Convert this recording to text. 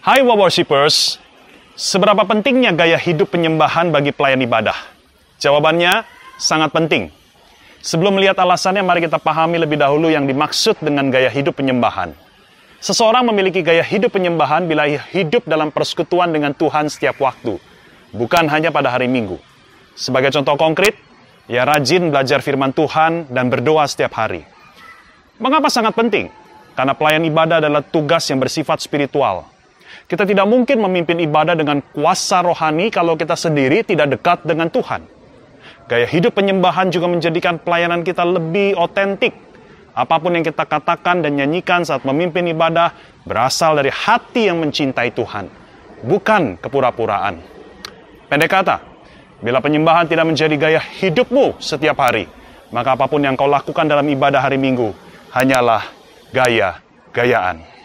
Hai Wow Worshippers, seberapa pentingnya gaya hidup penyembahan bagi pelayan ibadah? Jawabannya sangat penting. Sebelum melihat alasannya, mari kita pahami lebih dahulu yang dimaksud dengan gaya hidup penyembahan. Seseorang memiliki gaya hidup penyembahan bila hidup dalam persekutuan dengan Tuhan setiap waktu, bukan hanya pada hari Minggu. Sebagai contoh konkret, ia rajin belajar firman Tuhan dan berdoa setiap hari. Mengapa sangat penting? Karena pelayan ibadah adalah tugas yang bersifat spiritual. Kita tidak mungkin memimpin ibadah dengan kuasa rohani kalau kita sendiri tidak dekat dengan Tuhan. Gaya hidup penyembahan juga menjadikan pelayanan kita lebih otentik. Apa pun yang kita katakan dan nyanyikan saat memimpin ibadah berasal dari hati yang mencintai Tuhan, bukan kepura-puraan. Pendek kata, bila penyembahan tidak menjadi gaya hidupmu setiap hari, maka apa pun yang kau lakukan dalam ibadah hari Minggu hanyalah gaya-gayaan.